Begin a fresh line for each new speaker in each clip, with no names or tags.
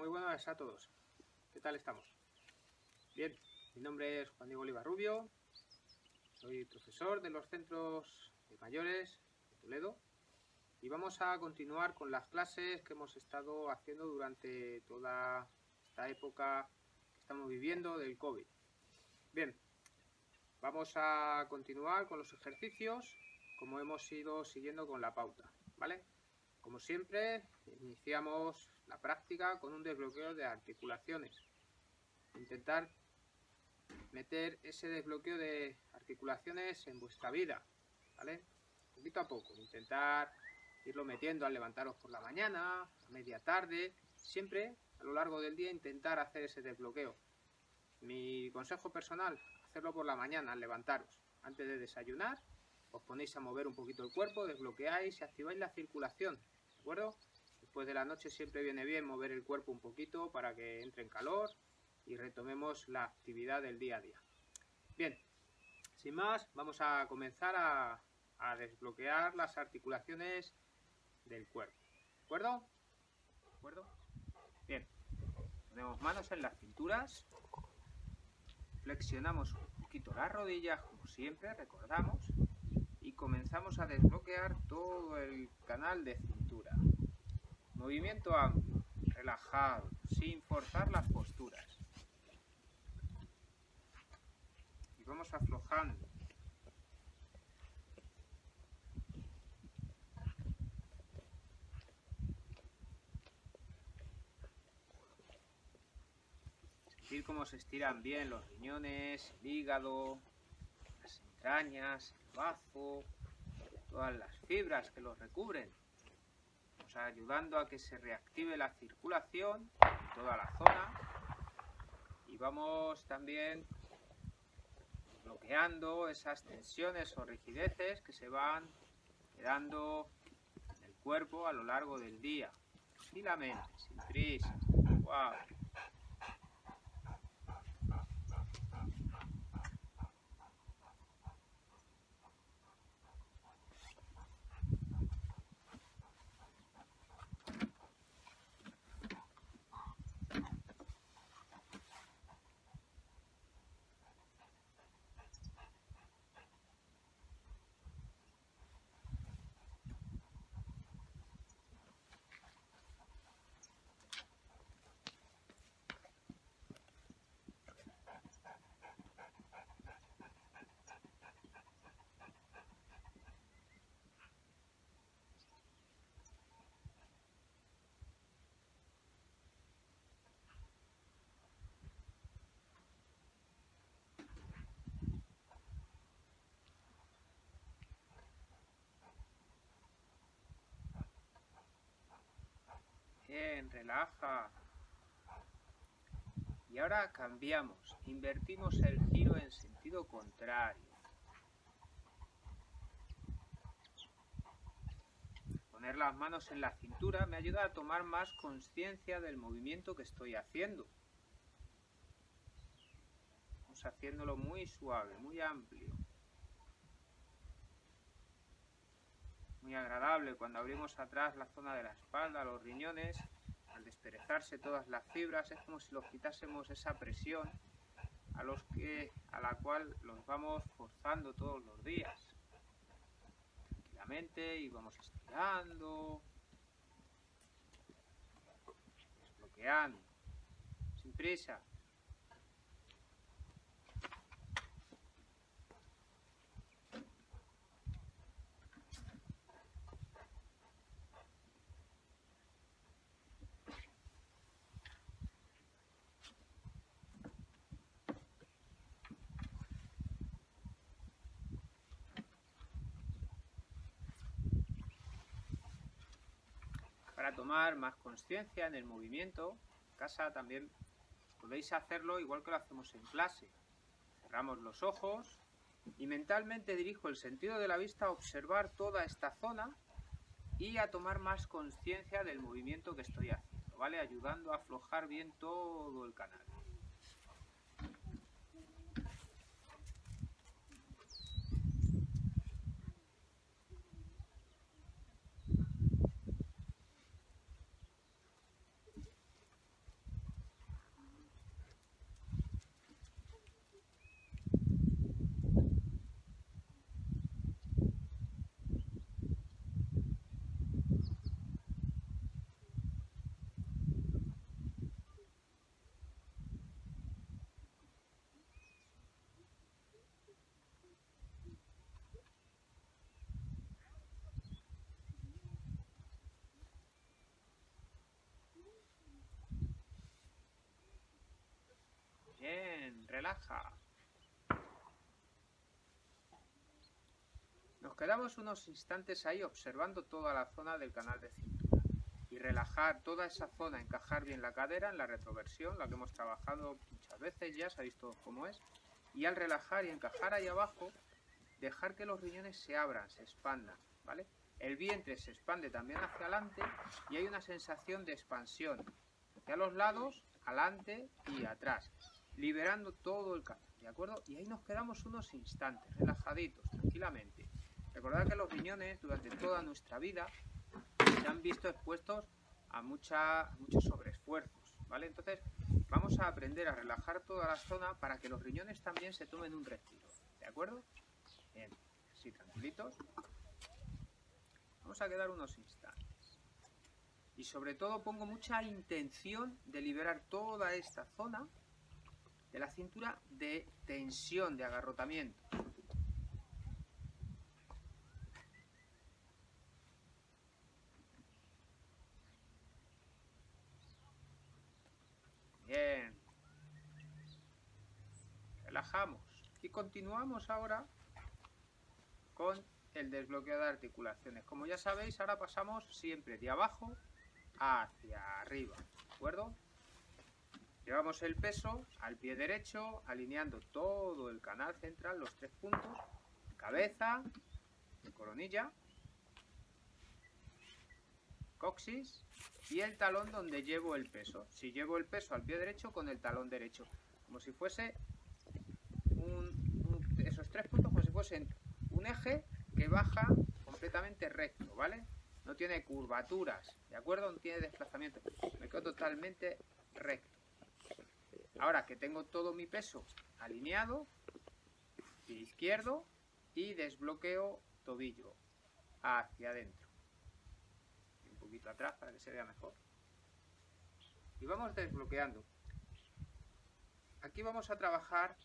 muy buenas a todos. ¿Qué tal estamos? Bien, mi nombre es Juan Diego Oliva Rubio, soy profesor de los centros de mayores de Toledo y vamos a continuar con las clases que hemos estado haciendo durante toda esta época que estamos viviendo del COVID. Bien, vamos a continuar con los ejercicios como hemos ido siguiendo con la pauta, ¿vale? Como siempre, iniciamos la práctica con un desbloqueo de articulaciones. Intentar meter ese desbloqueo de articulaciones en vuestra vida, ¿vale? Poquito a poco, intentar irlo metiendo al levantaros por la mañana, a media tarde, siempre a lo largo del día intentar hacer ese desbloqueo. Mi consejo personal, hacerlo por la mañana al levantaros, antes de desayunar, os ponéis a mover un poquito el cuerpo, desbloqueáis y activáis la circulación, ¿de acuerdo? Después de la noche siempre viene bien mover el cuerpo un poquito para que entre en calor y retomemos la actividad del día a día. Bien, sin más, vamos a comenzar a, desbloquear las articulaciones del cuerpo. ¿De acuerdo? ¿De acuerdo? Bien, ponemos manos en las cinturas, flexionamos un poquito las rodillas, como siempre, recordamos, y comenzamos a desbloquear todo el canal de cintura. Movimiento amplio, relajado, sin forzar las posturas. Y vamos aflojando. Sentir cómo se estiran bien los riñones, el hígado, las entrañas, el bazo, todas las fibras que los recubren ayudando a que se reactive la circulación en toda la zona y vamos también bloqueando esas tensiones o rigideces que se van quedando en el cuerpo a lo largo del día, tranquilamente, sin prisa. Wow. Bien, relaja. Y ahora cambiamos, invertimos el giro en sentido contrario. Poner las manos en la cintura me ayuda a tomar más conciencia del movimiento que estoy haciendo. Vamos haciéndolo muy suave, muy amplio. Agradable cuando abrimos atrás la zona de la espalda, los riñones, al desperezarse todas las fibras, es como si los quitásemos esa presión a, los que, a la cual los vamos forzando todos los días. Tranquilamente y vamos estirando, desbloqueando, sin prisa. Tomar más conciencia en el movimiento. En casa también podéis hacerlo igual que lo hacemos en clase. Cerramos los ojos y mentalmente dirijo el sentido de la vista a observar toda esta zona y a tomar más conciencia del movimiento que estoy haciendo, ¿vale? Ayudando a aflojar bien todo el canal. Relaja. Nos quedamos unos instantes ahí observando toda la zona del canal de cintura y relajar toda esa zona, encajar bien la cadera en la retroversión, la que hemos trabajado muchas veces ya, sabéis todos cómo es, y al relajar y encajar ahí abajo, dejar que los riñones se abran, se expandan, ¿vale? El vientre se expande también hacia adelante y hay una sensación de expansión hacia los lados, adelante y atrás, liberando todo el canal, ¿de acuerdo? Y ahí nos quedamos unos instantes, relajaditos, tranquilamente. Recordad que los riñones durante toda nuestra vida se han visto expuestos a, mucha, muchos sobreesfuerzos, ¿vale? Entonces vamos a aprender a relajar toda la zona para que los riñones también se tomen un respiro, ¿de acuerdo? Bien, así tranquilitos. Vamos a quedar unos instantes. Y sobre todo pongo mucha intención de liberar toda esta zona de la cintura de tensión, de agarrotamiento. Bien. Relajamos. Y continuamos ahora con el desbloqueo de articulaciones. Como ya sabéis, ahora pasamos siempre de abajo hacia arriba, ¿de acuerdo? Llevamos el peso al pie derecho, alineando todo el canal central, los tres puntos, cabeza, coronilla, coxis y el talón donde llevo el peso. Si llevo el peso al pie derecho, con el talón derecho, como si fuese esos tres puntos, como si fuesen un eje que baja completamente recto, ¿vale? No tiene curvaturas, ¿de acuerdo? No tiene desplazamiento. Me quedo totalmente recto. Ahora que tengo todo mi peso alineado, pie izquierdo y desbloqueo tobillo hacia adentro. Un poquito atrás para que se vea mejor. Y vamos desbloqueando. Aquí vamos a trabajar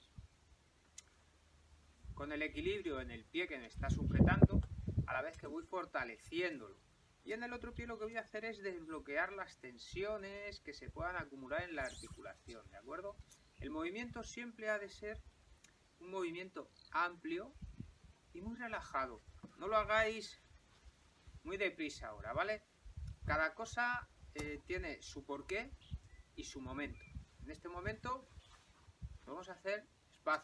con el equilibrio en el pie que me está sujetando, a la vez que voy fortaleciéndolo. Y en el otro pie lo que voy a hacer es desbloquear las tensiones que se puedan acumular en la articulación, ¿de acuerdo? El movimiento siempre ha de ser un movimiento amplio y muy relajado. No lo hagáis muy deprisa ahora, ¿vale? Cada cosa eh, tiene su porqué y su momento. En este momento vamos a hacer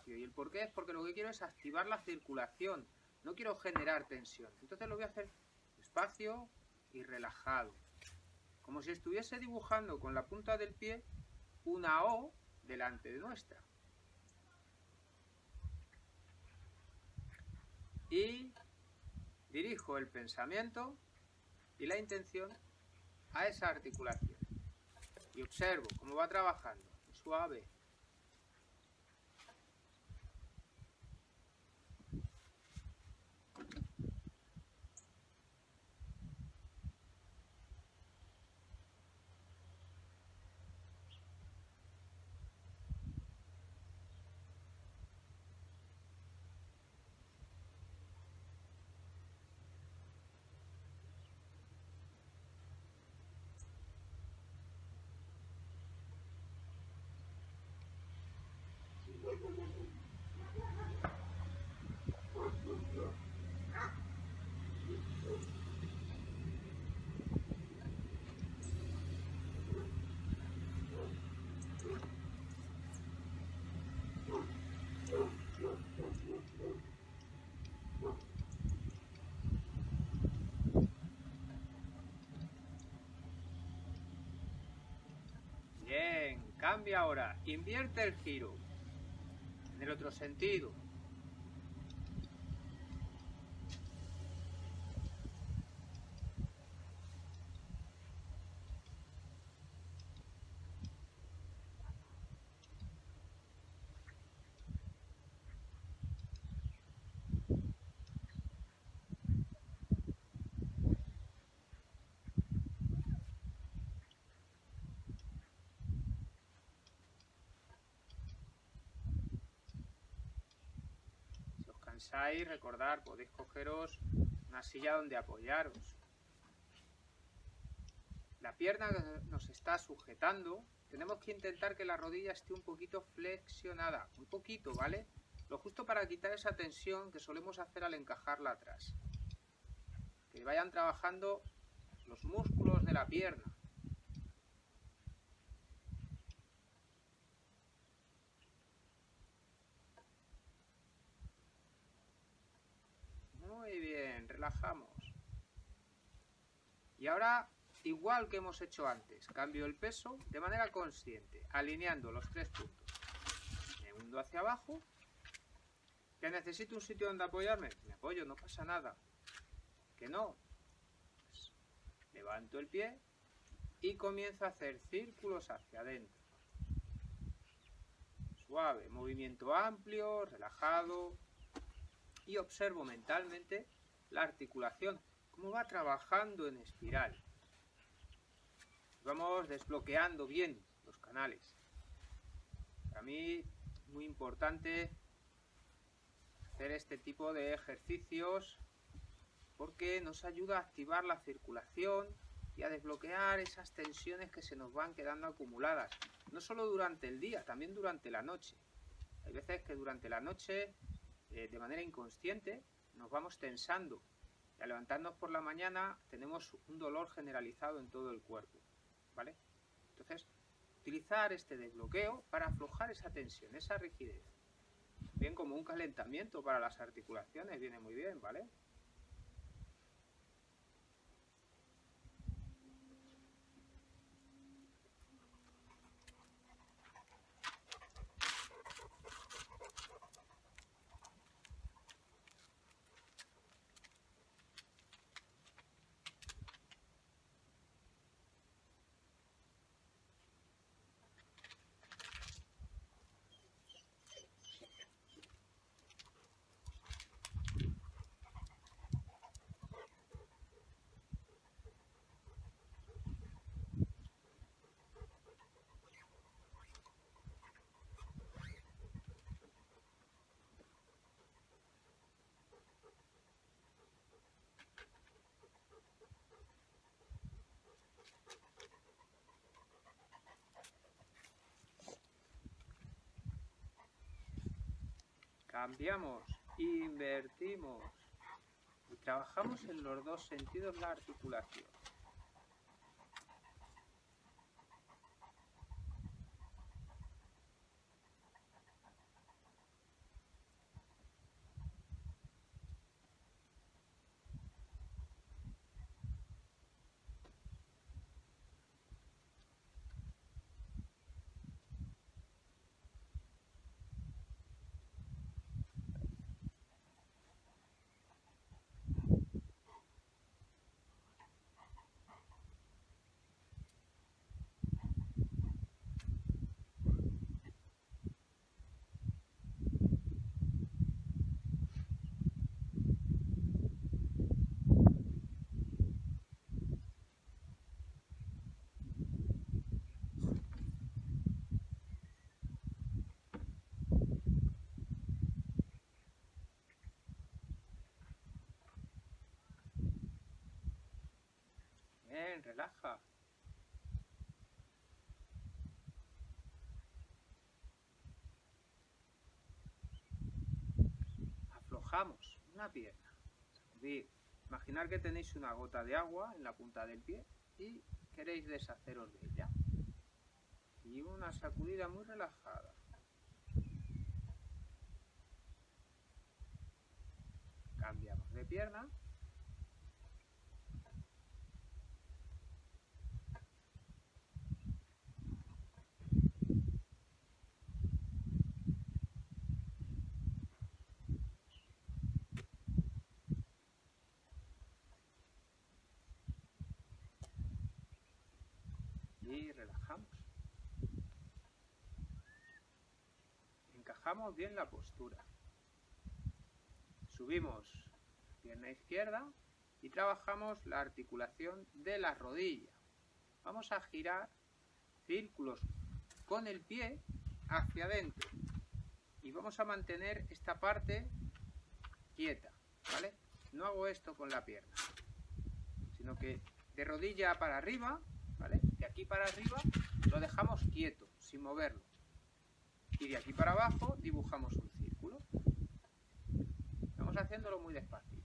y el por qué es porque lo que quiero es activar la circulación. No quiero generar tensión. Entonces lo voy a hacer despacio y relajado. Como si estuviese dibujando con la punta del pie una O delante de nuestra. Y dirijo el pensamiento y la intención a esa articulación. Y observo cómo va trabajando. Suave, Cambia ahora, invierte el giro en el otro sentido. Recordar, podéis cogeros una silla donde apoyaros. La pierna nos está sujetando tenemos que intentar que la rodilla esté un poquito flexionada, un poquito, ¿vale? Lo justo para quitar esa tensión que solemos hacer al encajarla atrás. Que vayan trabajando los músculos de la pierna. Muy bien, relajamos. Y ahora, igual que hemos hecho antes, cambio el peso de manera consciente, alineando los tres puntos. Me hundo hacia abajo. ¿Que necesito un sitio donde apoyarme? Me apoyo, no pasa nada. ¿Que no? Levanto el pie y comienzo a hacer círculos hacia adentro. Suave, movimiento amplio, relajado. Y observo mentalmente la articulación cómo va trabajando en espiral. Vamos desbloqueando bien los canales. Para mí muy importante hacer este tipo de ejercicios porque nos ayuda a activar la circulación y a desbloquear esas tensiones que se nos van quedando acumuladas. No solo durante el día, también durante la noche. Hay veces que durante la noche, eh, de manera inconsciente, nos vamos tensando al levantarnos por la mañana tenemos un dolor generalizado en todo el cuerpo, ¿vale? Entonces, utilizar este desbloqueo para aflojar esa tensión, esa rigidez. Bien como un calentamiento para las articulaciones, viene muy bien, ¿vale? Cambiamos, invertimos y trabajamos en los dos sentidos la articulación. Relaja. Aflojamos una pierna. Imaginar que tenéis una gota de agua en la punta del pie y queréis deshaceros de ella. Y una sacudida muy relajada. Cambiamos de pierna. Y relajamos. Encajamos bien la postura. Subimos pierna izquierda y trabajamos la articulación de la rodilla. Vamos a girar círculos con el pie hacia adentro y vamos a mantener esta parte quieta, ¿vale? No hago esto con la pierna, sino que de rodilla para arriba, aquí para arriba lo dejamos quieto, sin moverlo. Y de aquí para abajo dibujamos un círculo. Vamos haciéndolo muy despacio.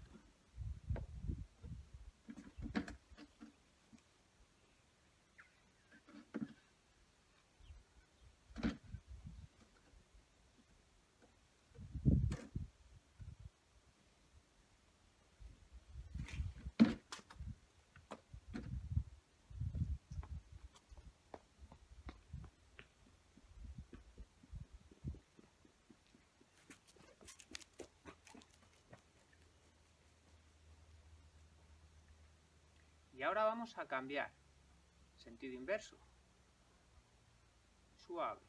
Y ahora vamos a cambiar. Sentido inverso. Suave.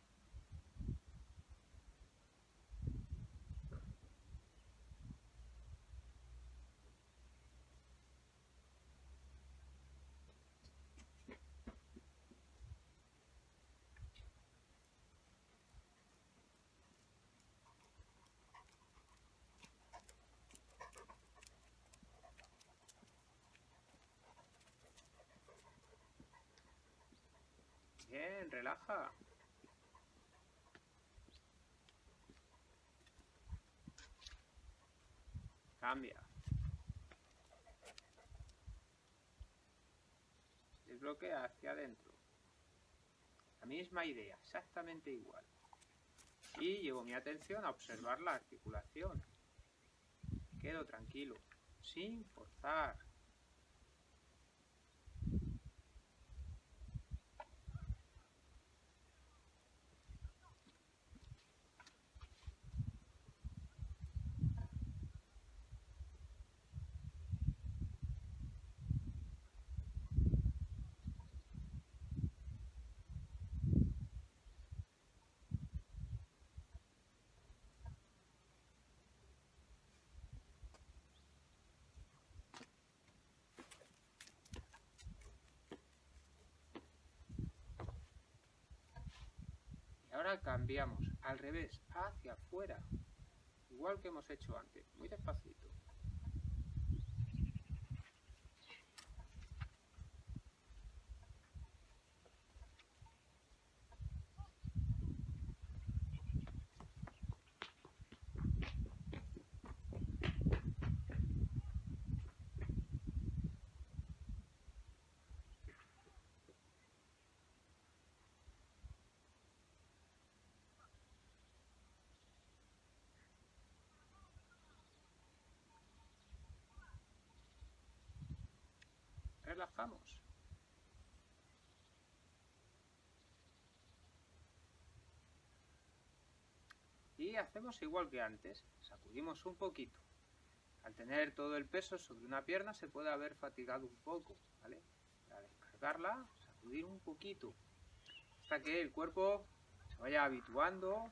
Bien, relaja. Cambia. Desbloquea hacia adentro. La misma idea, exactamente igual. Y llevo mi atención a observar la articulación. Quedo tranquilo, sin forzar. Ahora cambiamos al revés, hacia afuera, igual que hemos hecho antes, muy despacito. relajamos. Y hacemos igual que antes, sacudimos un poquito. Al tener todo el peso sobre una pierna se puede haber fatigado un poco, ¿vale? Para descargarla, sacudir un poquito, hasta que el cuerpo se vaya habituando,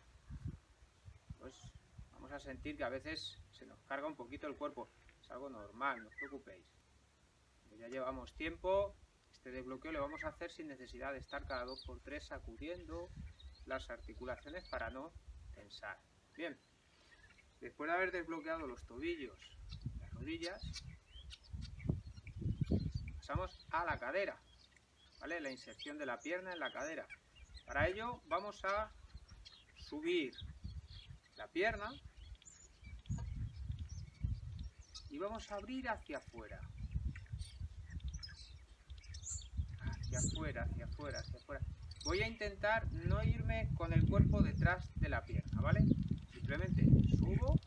pues vamos a sentir que a veces se nos carga un poquito el cuerpo. Es algo normal, no os preocupéis ya llevamos tiempo, este desbloqueo lo vamos a hacer sin necesidad de estar cada dos por tres sacudiendo las articulaciones para no tensar. Bien, después de haber desbloqueado los tobillos, las rodillas, pasamos a la cadera, ¿vale? La inserción de la pierna en la cadera. Para ello vamos a subir la pierna y vamos a abrir hacia afuera. hacia afuera, hacia afuera, hacia afuera. Voy a intentar no irme con el cuerpo detrás de la pierna, ¿vale? Simplemente subo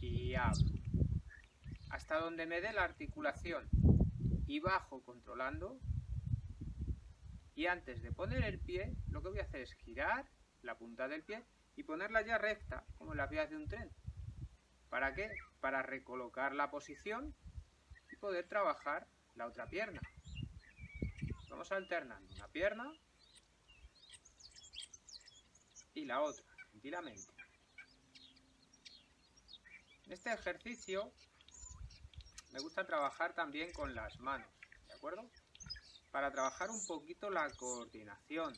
y abro. Hasta donde me dé la articulación y bajo controlando. Y antes de poner el pie, lo que voy a hacer es girar la punta del pie y ponerla ya recta, como en las vías de un tren. ¿Para qué? Para recolocar la posición poder trabajar la otra pierna. Vamos alternando una pierna y la otra, tranquilamente. En este ejercicio me gusta trabajar también con las manos, ¿de acuerdo? Para trabajar un poquito la coordinación,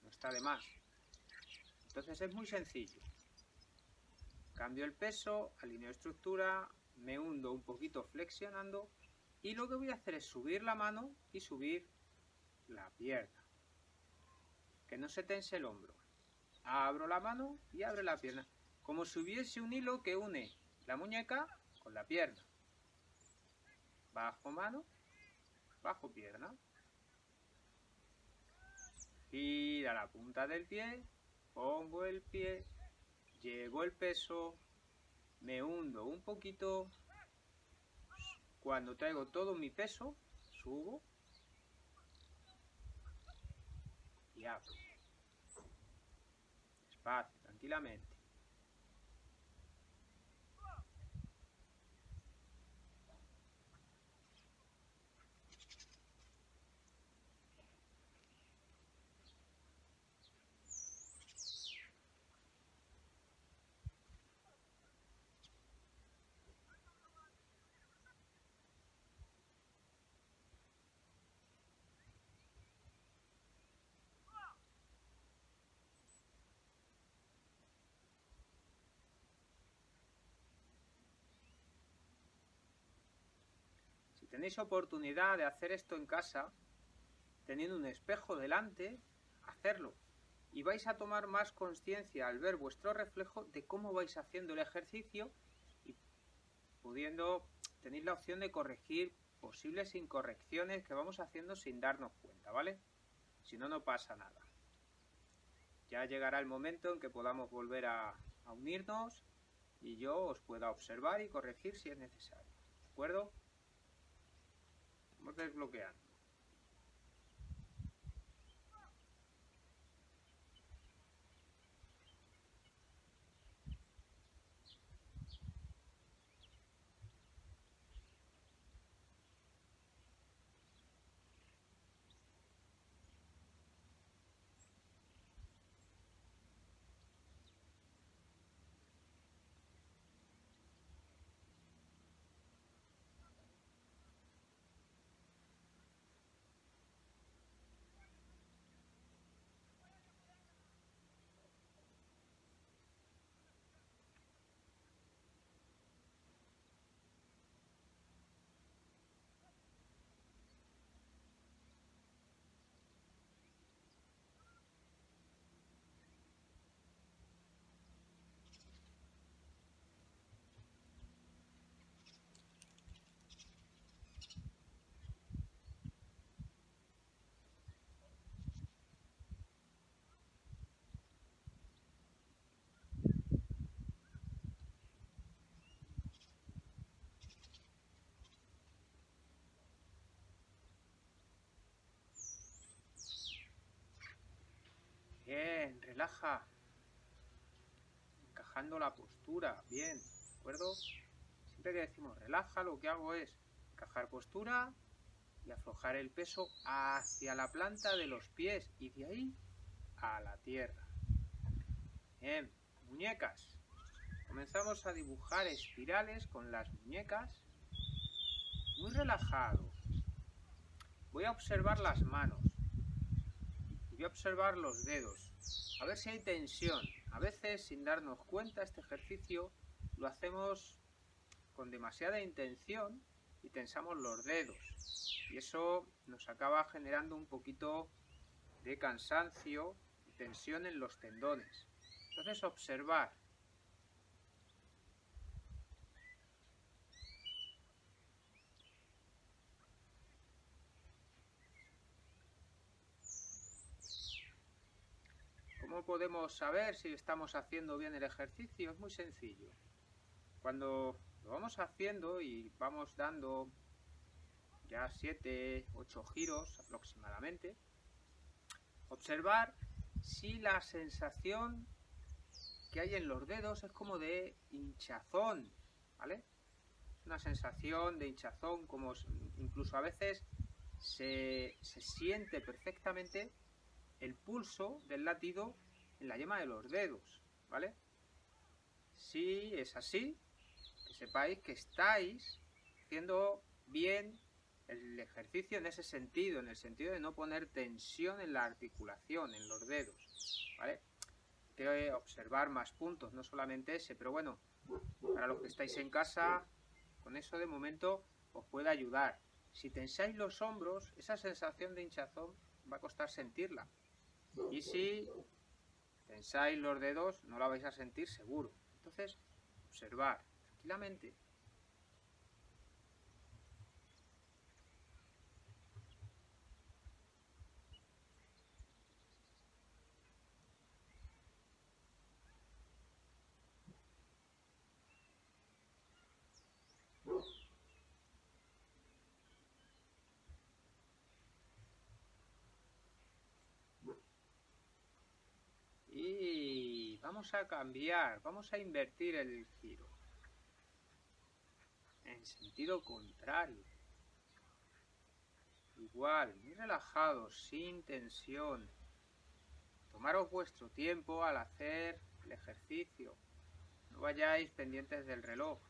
no está de más. Entonces es muy sencillo. Cambio el peso, alineo estructura, me hundo un poquito flexionando Y lo que voy a hacer es subir la mano y subir la pierna. Que no se tense el hombro. Abro la mano y abro la pierna. Como si hubiese un hilo que une la muñeca con la pierna. Bajo mano, bajo pierna. Gira la punta del pie, pongo el pie, llevo el peso, me hundo un poquito. Cuando traigo todo mi peso, subo y abro. Despacio, tranquilamente. Tenéis oportunidad de hacer esto en casa, teniendo un espejo delante, hacerlo. Y vais a tomar más conciencia al ver vuestro reflejo de cómo vais haciendo el ejercicio y pudiendo, tenéis la opción de corregir posibles incorrecciones que vamos haciendo sin darnos cuenta, ¿vale? Si no, no pasa nada. Ya llegará el momento en que podamos volver a, a unirnos y yo os pueda observar y corregir si es necesario. ¿De acuerdo? Vamos desbloqueando. Bien, relaja. Encajando la postura. Bien, ¿de acuerdo? Siempre que decimos relaja, lo que hago es encajar postura y aflojar el peso hacia la planta de los pies y de ahí a la tierra. Bien, muñecas. Comenzamos a dibujar espirales con las muñecas. Muy relajado. Voy a observar las manos y observar los dedos, a ver si hay tensión. A veces, sin darnos cuenta, este ejercicio lo hacemos con demasiada intención y tensamos los dedos. Y eso nos acaba generando un poquito de cansancio y tensión en los tendones. Entonces, observar ¿Cómo podemos saber si estamos haciendo bien el ejercicio? Es muy sencillo. Cuando lo vamos haciendo y vamos dando ya 7, 8 giros aproximadamente, observar si la sensación que hay en los dedos es como de hinchazón, ¿vale? Una sensación de hinchazón, como incluso a veces se, se siente perfectamente el pulso del latido en la yema de los dedos, ¿vale? Si es así, que sepáis que estáis haciendo bien el ejercicio en ese sentido, en el sentido de no poner tensión en la articulación, en los dedos, ¿vale? que observar más puntos, no solamente ese, pero bueno, para los que estáis en casa, con eso de momento os puede ayudar. Si tensáis los hombros, esa sensación de hinchazón va a costar sentirla. Y si tensáis los dedos, no la vais a sentir seguro. Entonces, observar tranquilamente. Y vamos a cambiar, vamos a invertir el giro. En sentido contrario. Igual, muy relajados, sin tensión. Tomaros vuestro tiempo al hacer el ejercicio. No vayáis pendientes del reloj.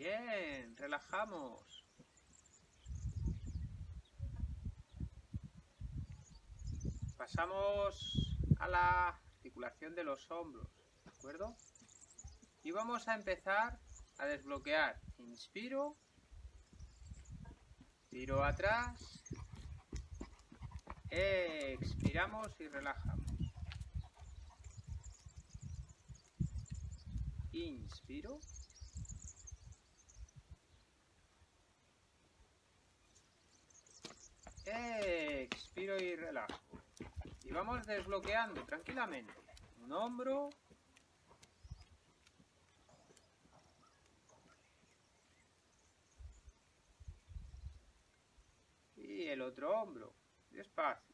Bien, relajamos. Pasamos a la articulación de los hombros, ¿de acuerdo? Y vamos a empezar a desbloquear. Inspiro, tiro atrás, expiramos y relajamos. Inspiro. Expiro y relajo. Y vamos desbloqueando tranquilamente. Un hombro. Y el otro hombro. Despacio.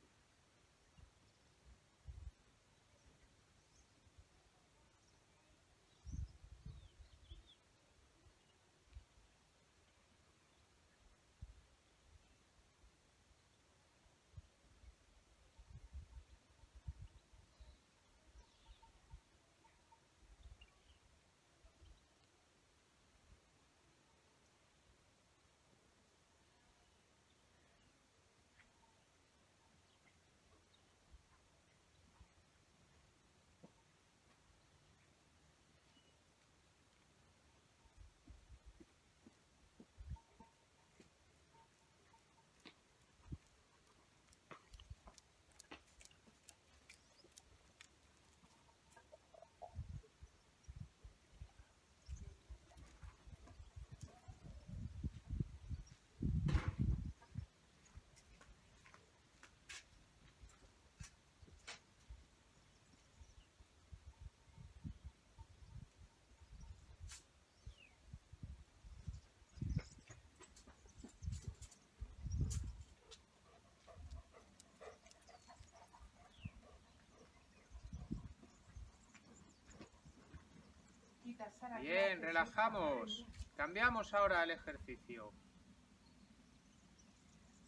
Bien, relajamos. Cambiamos ahora el ejercicio.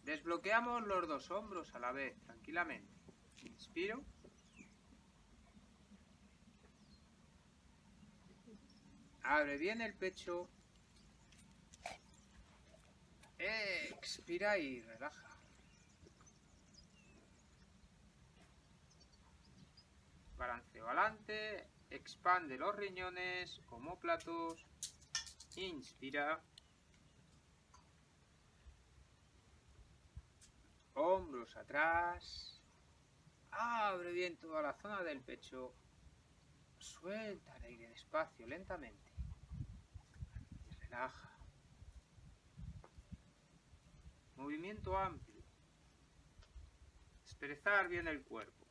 Desbloqueamos los dos hombros a la vez, tranquilamente. Inspiro. Abre bien el pecho. Expira y relaja. Balanceo adelante. Expande los riñones, homóplatos. Inspira. Hombros atrás. Abre bien toda la zona del pecho. Suelta el aire despacio, lentamente. Relaja. Movimiento amplio. Expresar bien el cuerpo.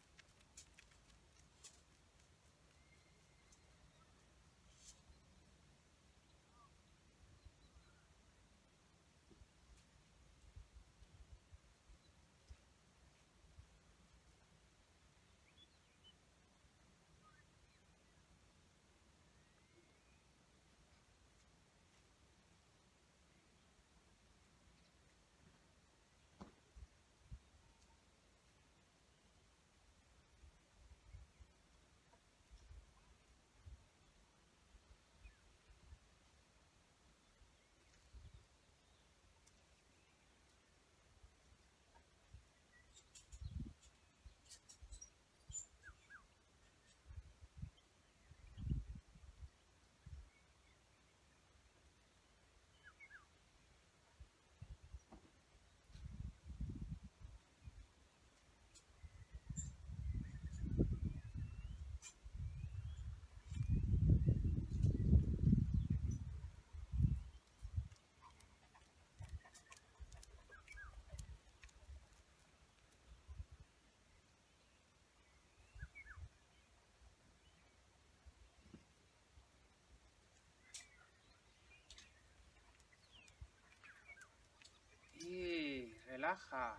Y relaja.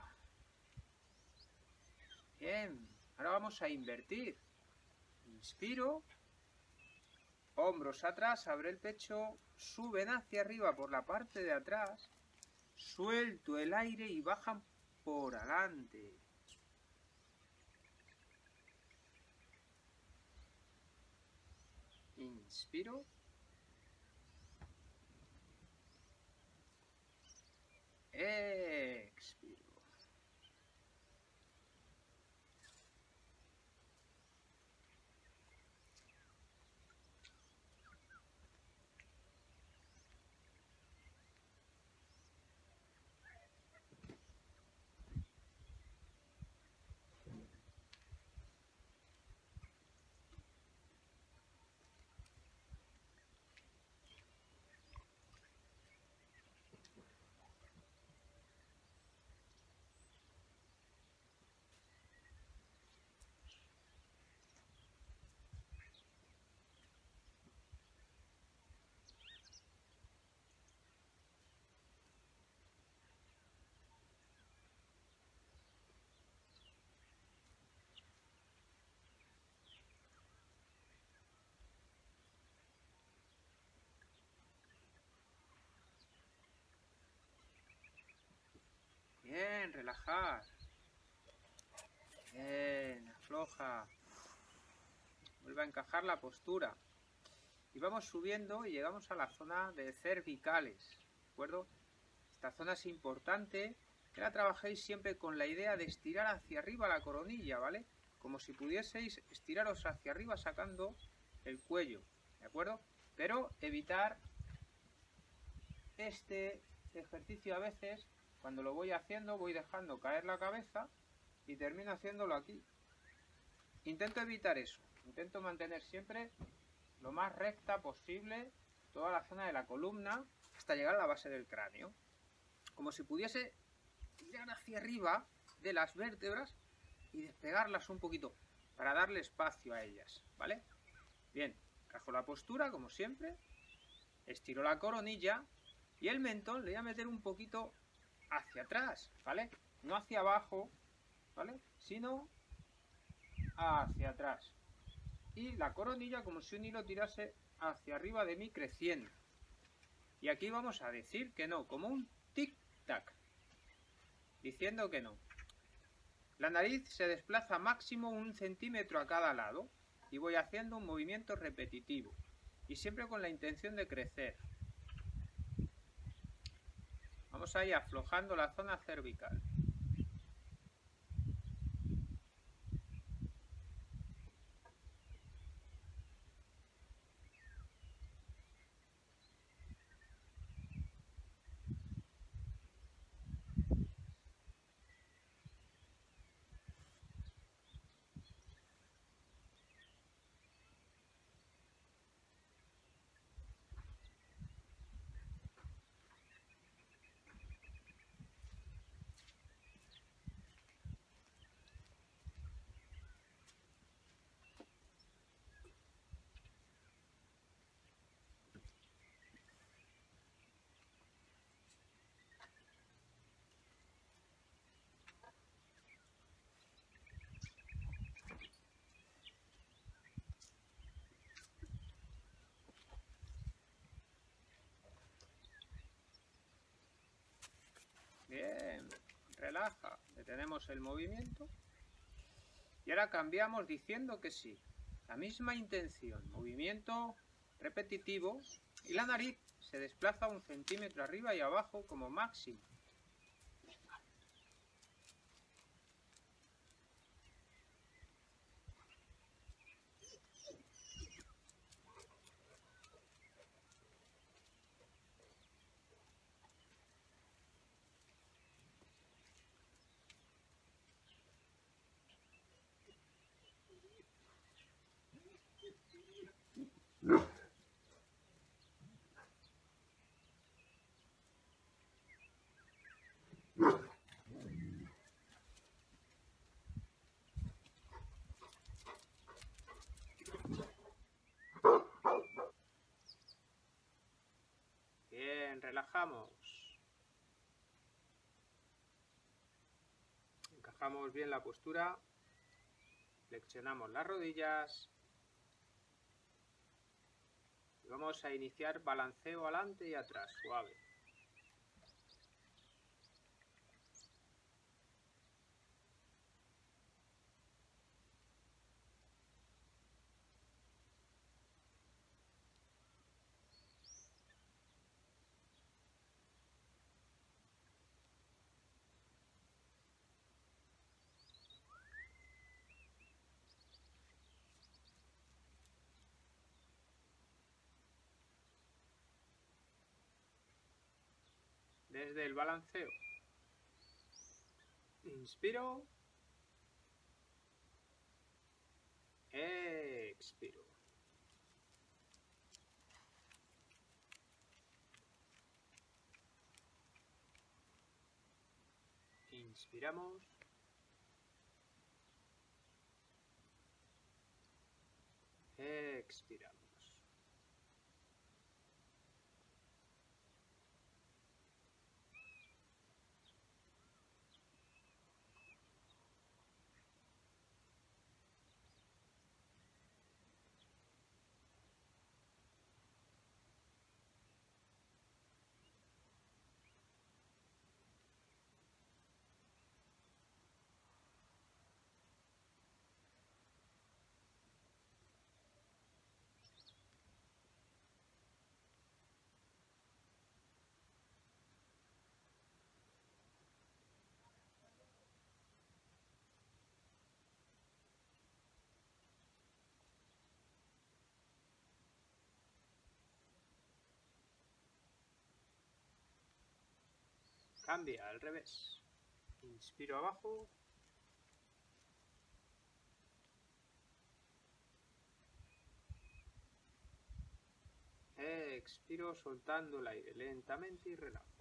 Bien, ahora vamos a invertir. Inspiro. Hombros atrás, abre el pecho, suben hacia arriba por la parte de atrás. Suelto el aire y bajan por adelante. Inspiro. Expiro. Bien, relajar. Bien, afloja. Vuelve a encajar la postura. Y vamos subiendo y llegamos a la zona de cervicales. ¿De acuerdo? Esta zona es importante que la trabajéis siempre con la idea de estirar hacia arriba la coronilla, ¿vale? Como si pudieseis estiraros hacia arriba sacando el cuello, ¿de acuerdo? Pero evitar este ejercicio a veces cuando lo voy haciendo voy dejando caer la cabeza y termino haciéndolo aquí. Intento evitar eso. Intento mantener siempre lo más recta posible toda la zona de la columna hasta llegar a la base del cráneo. Como si pudiese tirar hacia arriba de las vértebras y despegarlas un poquito para darle espacio a ellas, ¿vale? Bien, cajo la postura como siempre, estiro la coronilla y el mentón le voy a meter un poquito hacia atrás, ¿vale? No hacia abajo, ¿vale? Sino hacia atrás. Y la coronilla como si un hilo tirase hacia arriba de mí creciendo. Y aquí vamos a decir que no, como un tic-tac. Diciendo que no. La nariz se desplaza máximo un centímetro a cada lado y voy haciendo un movimiento repetitivo. Y siempre con la intención de crecer. Vamos ahí aflojando la zona cervical. Relaja. Detenemos el movimiento. Y ahora cambiamos diciendo que sí. La misma intención. Movimiento repetitivo. Y la nariz se desplaza un centímetro arriba y abajo como máximo. Bien, Encajamos bien la postura. Flexionamos las rodillas. Y vamos a iniciar balanceo adelante y atrás, suave. Desde el balanceo. Inspiro. Expiro. Inspiramos. Expiramos. Cambia al revés. Inspiro abajo. Expiro soltando el aire lentamente y relajo.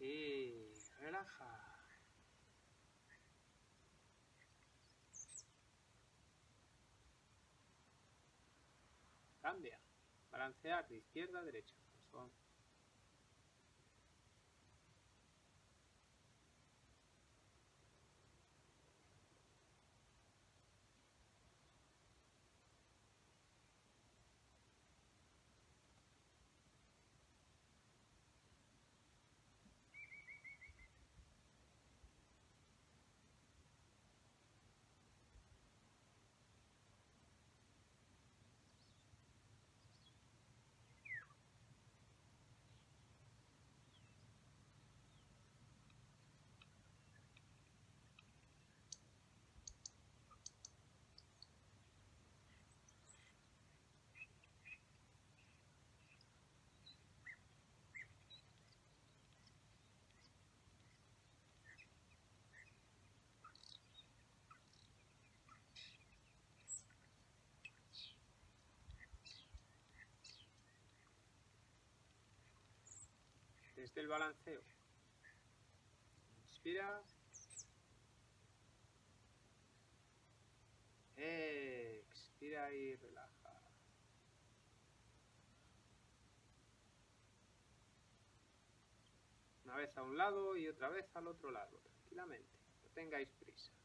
Y Cambia. Balancear de izquierda a derecha. El balanceo. Inspira. Expira y relaja. Una vez a un lado y otra vez al otro lado, tranquilamente. No tengáis prisa.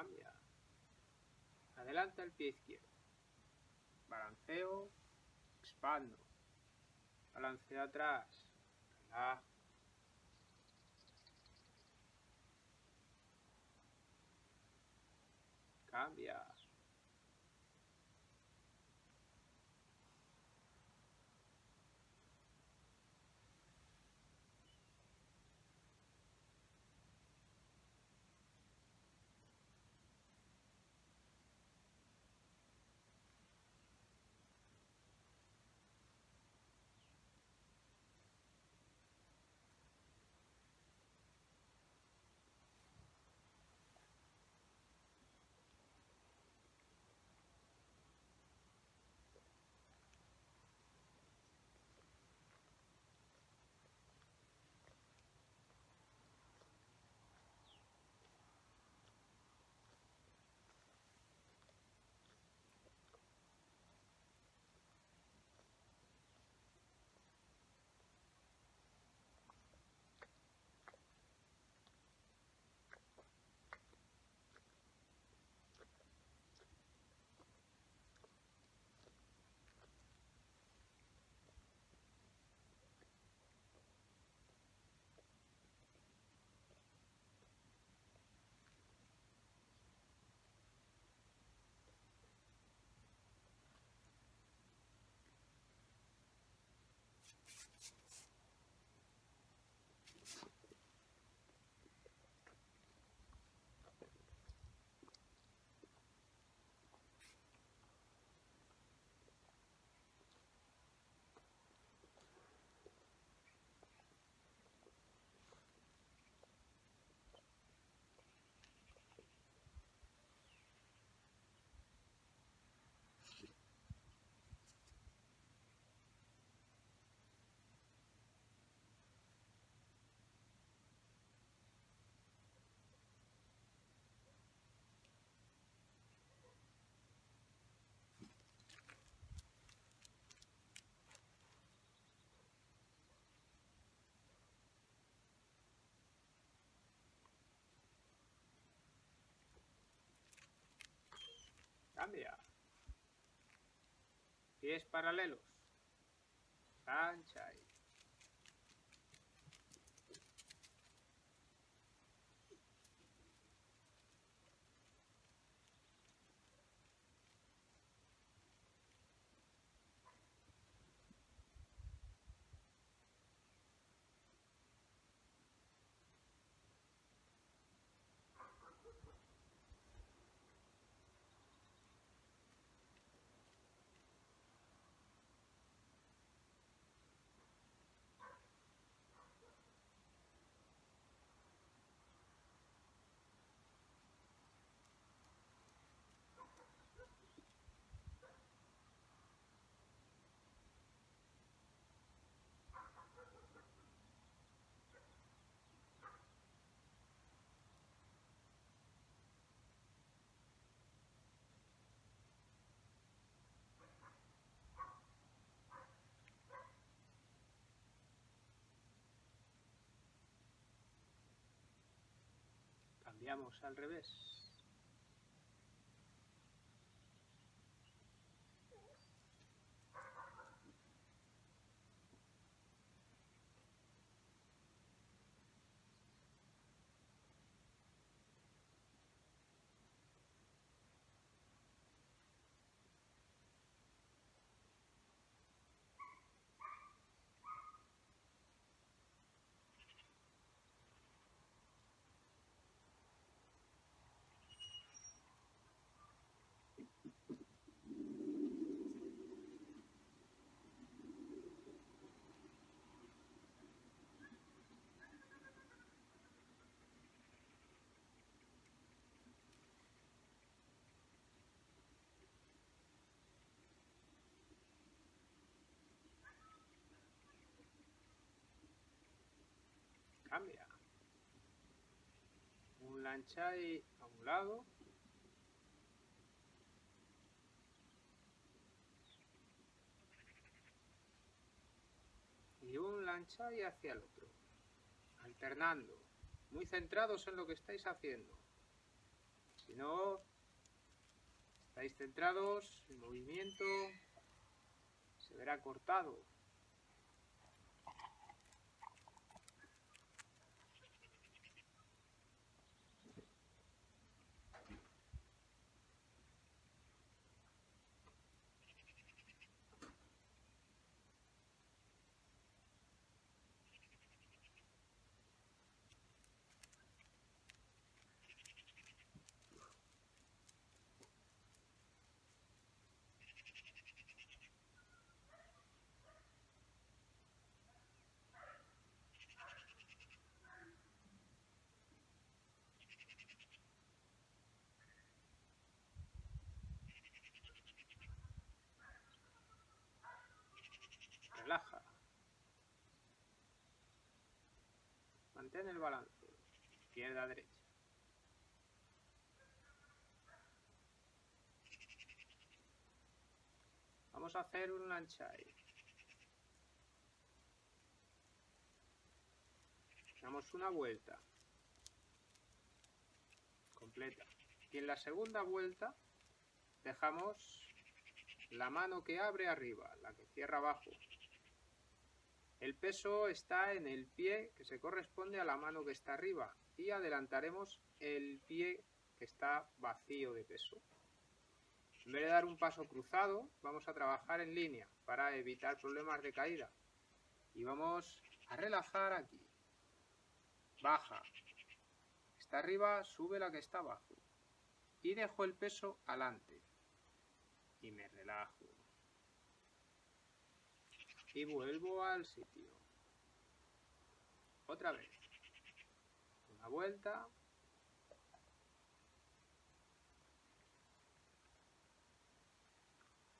Cambia. Adelanta el pie izquierdo. Balanceo. Expando. Balanceo atrás. Relaja. Cambia. Cambia. Pies paralelos. Lanchai. Cambiamos al revés. Cambia. Un lanchai a un lado. Y un lanchai hacia el otro. Alternando. Muy centrados en lo que estáis haciendo. Si no estáis centrados, el movimiento se verá cortado. Relaja. Mantén el balance. Izquierda, derecha. Vamos a hacer un lanchai. Damos una vuelta. Completa. Y en la segunda vuelta dejamos la mano que abre arriba, la que cierra abajo. El peso está en el pie que se corresponde a la mano que está arriba y adelantaremos el pie que está vacío de peso. En vez de dar un paso cruzado, vamos a trabajar en línea para evitar problemas de caída. Y vamos a relajar aquí. Baja. Está arriba, sube la que está abajo. Y dejo el peso adelante. Y me relajo y vuelvo al sitio. Otra vez. Una vuelta.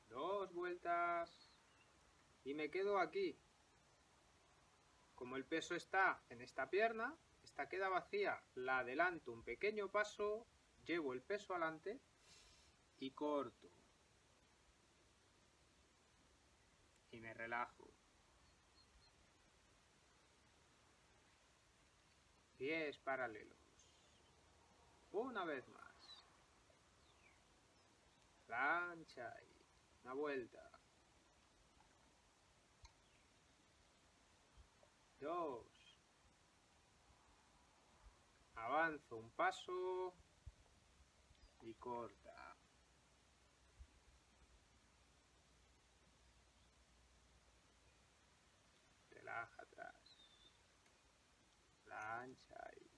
Dos vueltas. Y me quedo aquí. Como el peso está en esta pierna, esta queda vacía, la adelanto un pequeño paso, llevo el peso adelante y corto. Y me relajo. Pies paralelos. Una vez más. Plancha y una vuelta. Dos. Avanzo un paso y corta. Relaja atrás. Plancha y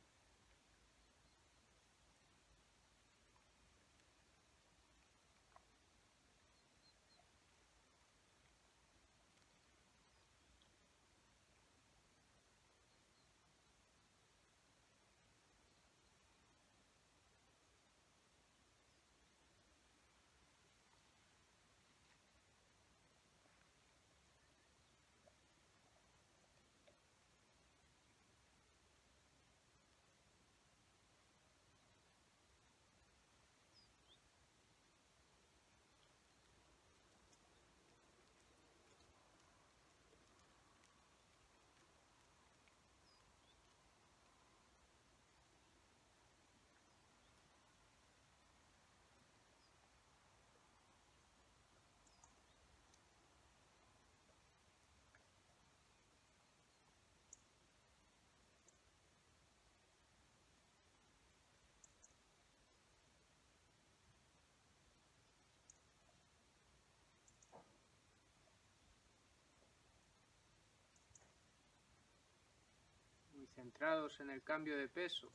muy centrados en el cambio de peso.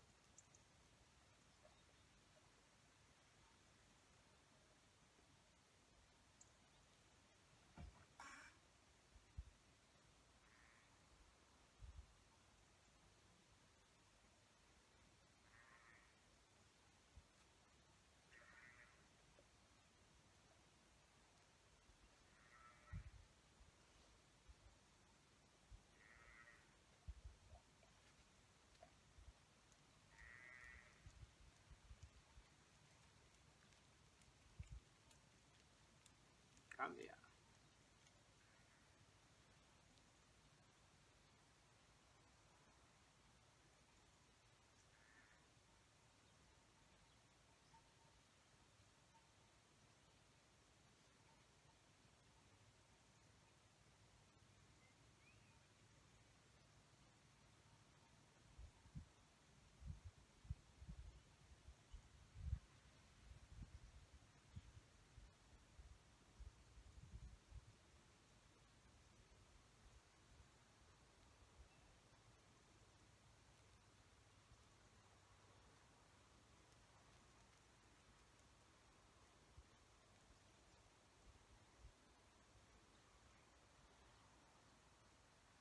Cambia.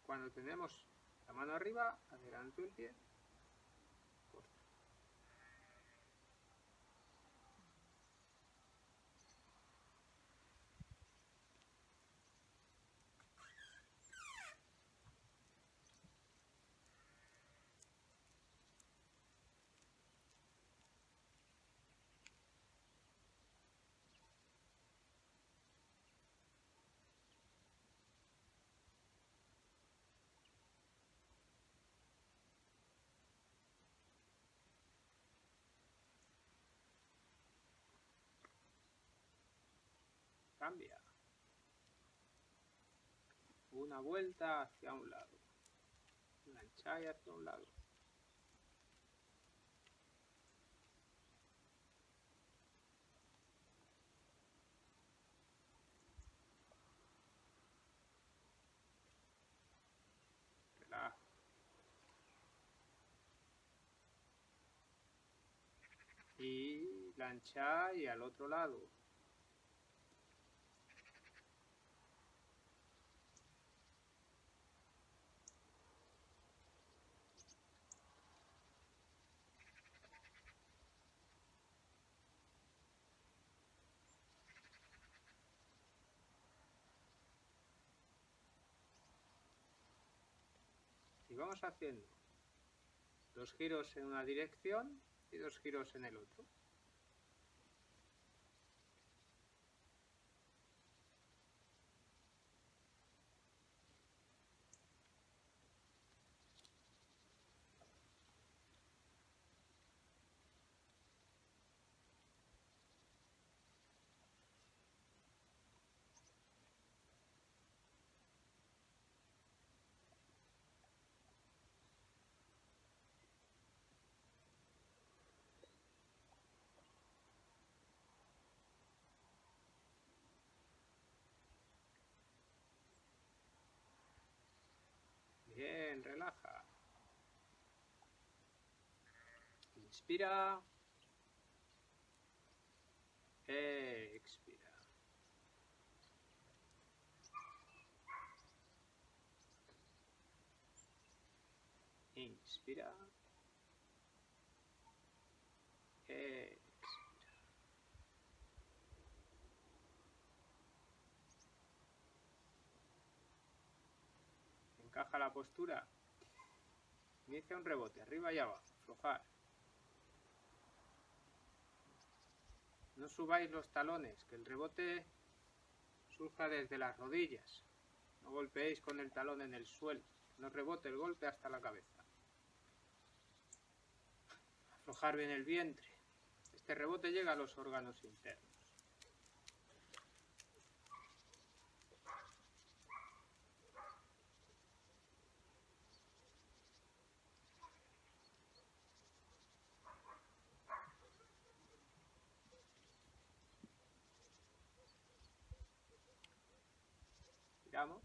Cuando tenemos la mano arriba, adelanto el pie. Cambia. Una vuelta hacia un lado. Y hacia un lado. Y plancha y al otro lado. Vamos haciendo dos giros en una dirección y dos giros en el otro. Bien, relaja. Inspira. Expira. Inspira. Expira. Encaja la postura. Inicia un rebote, arriba y abajo, aflojar. No subáis los talones, que el rebote surja desde las rodillas. No golpeéis con el talón en el suelo. No rebote el golpe hasta la cabeza. Aflojar bien el vientre. Este rebote llega a los órganos internos. Giramos.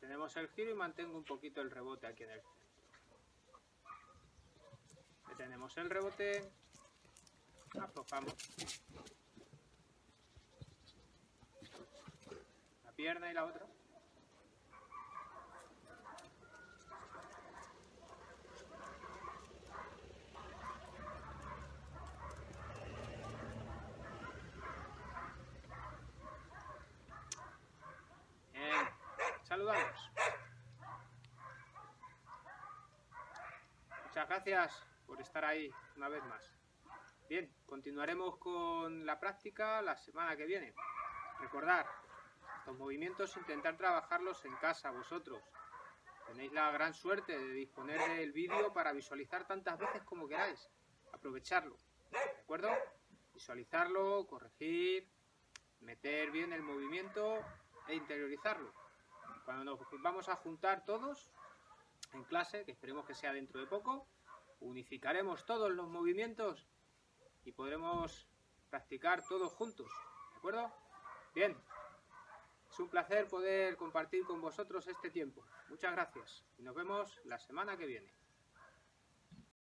Bien. Detenemos el giro y mantengo un poquito el rebote aquí en el. Detenemos el rebote. Aflojamos. La pierna y la otra. Saludamos. Muchas gracias por estar ahí una vez más. Bien, continuaremos con la práctica la semana que viene. Recordar, estos movimientos intentar trabajarlos en casa vosotros. Tenéis la gran suerte de disponer del vídeo para visualizar tantas veces como queráis. Aprovecharlo. ¿De acuerdo? Visualizarlo, corregir, meter bien el movimiento e interiorizarlo. Cuando nos vamos a juntar todos en clase, que esperemos que sea dentro de poco, unificaremos todos los movimientos y podremos practicar todos juntos. ¿De acuerdo? Bien. Es un placer poder compartir con vosotros este tiempo. Muchas gracias y nos vemos la semana que viene.